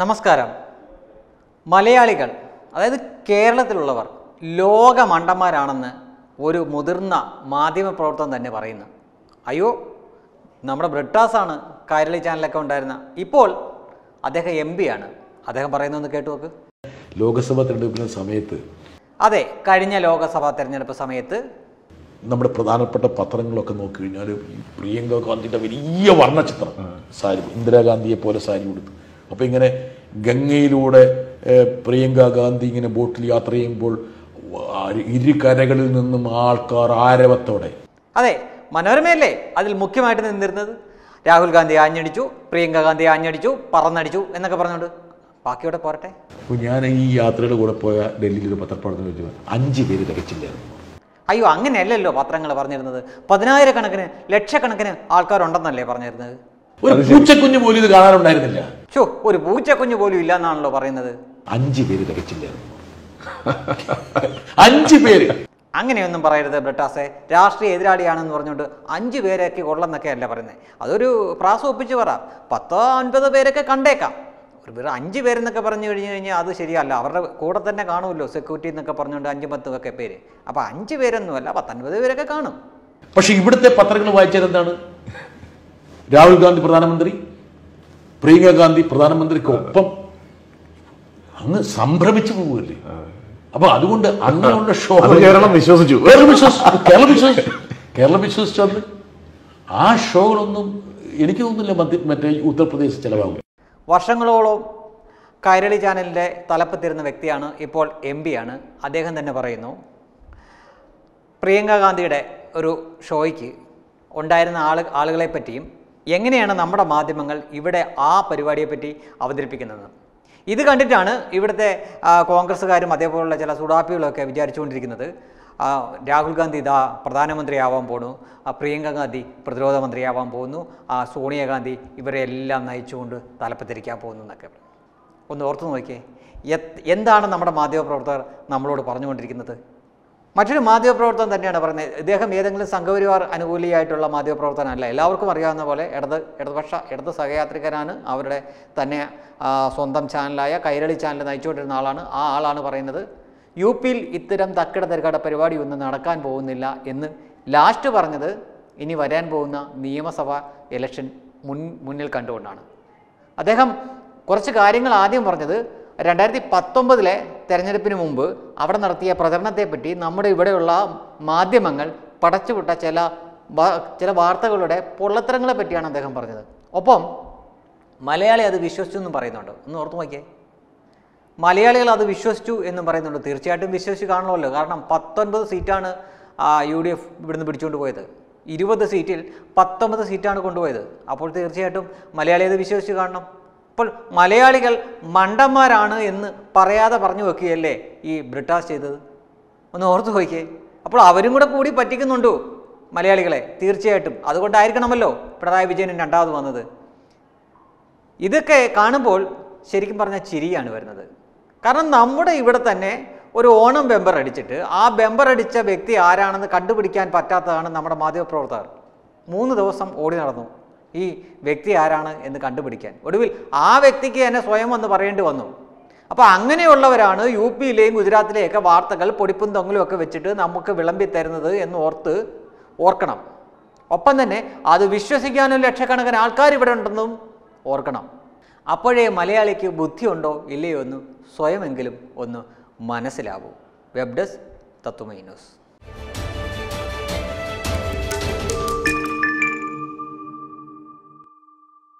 നമസ്കാരം. മലയാളികൾ അതായത് കേരളത്തിലുള്ളവർ ലോകമണ്ടന്മാരാണെന്ന് ഒരു മുതിർന്ന മാധ്യമപ്രവർത്തകൻ തന്നെ പറയുന്നു. അയ്യോ നമ്മുടെ ബ്രിട്ടാസാണ് കൈരളി ചാനലൊക്കെ ഉണ്ടായിരുന്ന. ഇപ്പോൾ അദ്ദേഹം എം ആണ്. അദ്ദേഹം പറയുന്നതെന്ന് കേട്ടു നോക്ക്. ലോക്സഭാ തിരഞ്ഞെടുപ്പിന്റെ സമയത്ത് അതെ കഴിഞ്ഞ ലോകസഭാ തിരഞ്ഞെടുപ്പ് സമയത്ത് നമ്മുടെ പ്രധാനപ്പെട്ട പത്രങ്ങളൊക്കെ നോക്കി കഴിഞ്ഞാൽ പ്രിയങ്ക ഗാന്ധിയുടെ വലിയ വർണചിത്രം സാരി ഇന്ദിരാഗാന്ധിയെ പോലെ സാരി ഉടുത്ത്. അപ്പോൾ ഇങ്ങനെ ഗംഗയിലൂടെ പ്രിയങ്ക ഗാന്ധി ഇങ്ങനെ ബോട്ടിൽ യാത്ര ചെയ്യുമ്പോൾ ഇരു കരകളിൽ നിന്നും ആൾക്കാർ ആരവത്തോടെ. അതെ മനോരമയല്ലേ അതിൽ മുഖ്യമായിട്ട് നിന്നിരുന്നത്? രാഹുൽ ഗാന്ധി ആഞ്ഞടിച്ചു പ്രിയങ്ക ഗാന്ധി ആഞ്ഞടിച്ചു പറന്നടിച്ചു എന്നൊക്കെ പറഞ്ഞുകൊണ്ട് ബാക്കിയോടെ പോരട്ടെ. അപ്പോൾ ഞാൻ ഈ യാത്രയുടെ കൂടെ പോയ ഡൽഹിയിൽ ഒരു പത്രപ്രവർത്തനം വെച്ചു അഞ്ച് പേര് തികച്ചില്ലായിരുന്നു അയ്യോ അങ്ങനെയല്ലല്ലോ പത്രങ്ങൾ പറഞ്ഞിരുന്നത്. പതിനായിരക്കണക്കിന് ലക്ഷക്കണക്കിന് ആൾക്കാരുണ്ടെന്നല്ലേ പറഞ്ഞിരുന്നത്? ഒരു പൂച്ചക്കുഞ്ഞ് പോലും ഇത് കാണാനുണ്ടായിരുന്നില്ല. ഷോ ഒരു പൂച്ചക്കുഞ്ഞ് പോലും ഇല്ല എന്നാണല്ലോ പറയുന്നത്. അഞ്ച് പേര് തികച്ചില്ല. അഞ്ച് പേര്. അങ്ങനെയൊന്നും പറയരുത് ബ്രിട്ടാസെ. രാഷ്ട്രീയ എതിരാളിയാണെന്ന് പറഞ്ഞുകൊണ്ട് അഞ്ച് പേരൊക്കെ കൊള്ളെന്നൊക്കെ അല്ല പറയുന്നത്. അതൊരു പ്രാസം ഒപ്പിച്ച് പറ. പത്തോ അൻപതോ പേരൊക്കെ കണ്ടേക്കാം. ഒരു വെറും അഞ്ച് പേരെന്നൊക്കെ പറഞ്ഞു കഴിഞ്ഞു കഴിഞ്ഞാൽ അത് ശരിയല്ല. അവരുടെ കൂടെ തന്നെ കാണുമല്ലോ സെക്യൂരിറ്റി എന്നൊക്കെ പറഞ്ഞുകൊണ്ട് അഞ്ച് പത്തും ഒക്കെ പേര്. അപ്പോൾ അഞ്ച് പേരൊന്നുമല്ല പത്തൊൻപത് പേരൊക്കെ കാണും. പക്ഷെ ഇവിടുത്തെ പത്രങ്ങൾ വായിച്ചത് എന്താണ്? രാഹുൽ ഗാന്ധി പ്രധാനമന്ത്രി പ്രിയങ്ക ഗാന്ധി പ്രധാനമന്ത്രിക്കൊപ്പം അങ്ങ് സംഭ്രമിച്ചു പോവുകയല്ലേ? അപ്പൊ അതുകൊണ്ട് അങ്ങനെയുള്ള ഷോ അത് കേരളം വിശ്വസിച്ചു. കേരളം വിശ്വസിച്ചു. കേരളം വിശ്വസിച്ചു. കേരളം വിശ്വസിച്ചത് ആ ഷോകളൊന്നും എനിക്ക് തോന്നുന്നില്ല മധ്യ മറ്റേ ഉത്തർപ്രദേശ് ചെലവാകും. വർഷങ്ങളോളം കൈരളി ചാനലിന്റെ തലപ്പത്തിരുന്ന വ്യക്തിയാണ് ഇപ്പോൾ എം ആണ്. അദ്ദേഹം തന്നെ പറയുന്നു പ്രിയങ്ക ഗാന്ധിയുടെ ഒരു ഷോയ്ക്ക് ഉണ്ടായിരുന്ന ആൾ ആളുകളെ പറ്റിയും എങ്ങനെയാണ് നമ്മുടെ മാധ്യമങ്ങൾ ഇവിടെ ആ പരിപാടിയെപ്പറ്റി അവതരിപ്പിക്കുന്നത്? ഇത് കണ്ടിട്ടാണ് ഇവിടുത്തെ കോൺഗ്രസ്സുകാരും അതേപോലുള്ള ചില സുഡാപ്പികളൊക്കെ വിചാരിച്ചുകൊണ്ടിരിക്കുന്നത്. രാഹുൽ ഗാന്ധി ഇതാ പ്രധാനമന്ത്രിയാവാൻ പോണു പ്രിയങ്ക ഗാന്ധി പ്രതിരോധ മന്ത്രിയാവാൻ പോകുന്നു സോണിയാഗാന്ധി ഇവരെ എല്ലാം നയിച്ചുകൊണ്ട് തലപ്പത്തിരിക്കാൻ പോകുന്നു എന്നൊക്കെ. ഒന്ന് ഓർത്തു നോക്കിയേ എന്താണ് നമ്മുടെ മാധ്യമപ്രവർത്തകർ നമ്മളോട് പറഞ്ഞുകൊണ്ടിരിക്കുന്നത്? മറ്റൊരു മാധ്യമപ്രവർത്തനം തന്നെയാണ് പറയുന്നത്. ഇദ്ദേഹം ഏതെങ്കിലും സംഘപരിവാർ അനുകൂലിയായിട്ടുള്ള മാധ്യമപ്രവർത്തനമല്ല. എല്ലാവർക്കും അറിയാവുന്ന പോലെ ഇടത് ഇടതുപക്ഷ ഇടത് സഹയാത്രികനാണ് അവരുടെ തന്നെ സ്വന്തം ചാനലായ കൈരളി ചാനൽ നയിച്ചുകൊണ്ടിരുന്ന ആളാണ്. ആ ആളാണ് പറയുന്നത് യു പിയിൽ ഇത്തരം തക്കിട തിരക്കട പരിപാടി ഒന്നും നടക്കാൻ പോകുന്നില്ല എന്ന് ലാസ്റ്റ് പറഞ്ഞത് ഇനി വരാൻ പോകുന്ന നിയമസഭ ഇലക്ഷൻ മുൻ മുന്നിൽ കണ്ടുകൊണ്ടാണ്. അദ്ദേഹം കുറച്ച് കാര്യങ്ങൾ ആദ്യം പറഞ്ഞത് രണ്ടായിരത്തി പത്തൊമ്പതിലെ തെരഞ്ഞെടുപ്പിന് മുമ്പ് അവിടെ നടത്തിയ പ്രചരണത്തെപ്പറ്റി നമ്മുടെ ഇവിടെയുള്ള മാധ്യമങ്ങൾ പടച്ചുവിട്ട ചില ചില വാർത്തകളുടെ പൊള്ളത്തരങ്ങളെ പറ്റിയാണ് അദ്ദേഹം പറഞ്ഞത്. ഒപ്പം മലയാളി അത് വിശ്വസിച്ചു എന്നും പറയുന്നുണ്ട്. ഒന്ന് ഓർത്തു നോക്കിയേ. മലയാളികൾ അത് വിശ്വസിച്ചു എന്നും പറയുന്നുണ്ട്. തീർച്ചയായിട്ടും വിശ്വസിച്ച് കാണണമല്ലോ. കാരണം പത്തൊൻപത് സീറ്റാണ് യു ഡി എഫ് ഇവിടുന്ന് പിടിച്ചുകൊണ്ട് പോയത്. ഇരുപത് സീറ്റിൽ പത്തൊമ്പത് സീറ്റാണ് കൊണ്ടുപോയത്. അപ്പോൾ തീർച്ചയായിട്ടും മലയാളി അത് വിശ്വസിച്ച് കാണണം. അപ്പോൾ മലയാളികൾ മണ്ടന്മാരാണ് എന്ന് പറയാതെ പറഞ്ഞു വെക്കുകയല്ലേ ഈ ബ്രിട്ടാസ് ചെയ്തത്? ഒന്ന് ഓർത്തു നോക്കിയേ. അപ്പോൾ അവരും കൂടെ കൂടി പറ്റിക്കുന്നുണ്ടോ മലയാളികളെ തീർച്ചയായിട്ടും. അതുകൊണ്ടായിരിക്കണമല്ലോ പിണറായി വിജയൻ രണ്ടാമത് വന്നത്. ഇതൊക്കെ കാണുമ്പോൾ ശരിക്കും പറഞ്ഞാൽ ചിരിയാണ് വരുന്നത്. കാരണം നമ്മുടെ ഇവിടെ തന്നെ ഒരു ഓണം ബെമ്പർ അടിച്ചിട്ട് ആ ബെമ്പർ അടിച്ച വ്യക്തി ആരാണെന്ന് കണ്ടുപിടിക്കാൻ പറ്റാത്തതാണ് നമ്മുടെ മാധ്യമപ്രവർത്തകർ. മൂന്ന് ദിവസം ഓടി നടന്നു. ഈ വ്യക്തി ആരാണ് എന്ന് കണ്ടുപിടിക്കാൻ. ഒടുവിൽ ആ വ്യക്തിക്ക് തന്നെ സ്വയം വന്ന് പറയേണ്ടി വന്നു. അപ്പോൾ അങ്ങനെയുള്ളവരാണ് യു പിയിലെയും ഗുജറാത്തിലെയൊക്കെ വാർത്തകൾ പൊടിപ്പും തൊങ്ങലും ഒക്കെ വെച്ചിട്ട് നമുക്ക് വിളമ്പി തരുന്നത് എന്ന് ഓർത്ത് ഓർക്കണം. ഒപ്പം തന്നെ അത് വിശ്വസിക്കാനും ലക്ഷക്കണക്കിന് ആൾക്കാർ ഇവിടെ ഉണ്ടെന്നും ഓർക്കണം. അപ്പോഴേ മലയാളിക്ക് ബുദ്ധിയുണ്ടോ ഇല്ലയോ എന്ന് സ്വയമെങ്കിലും ഒന്ന് മനസ്സിലാവൂ. Web desk Tatwamayi news.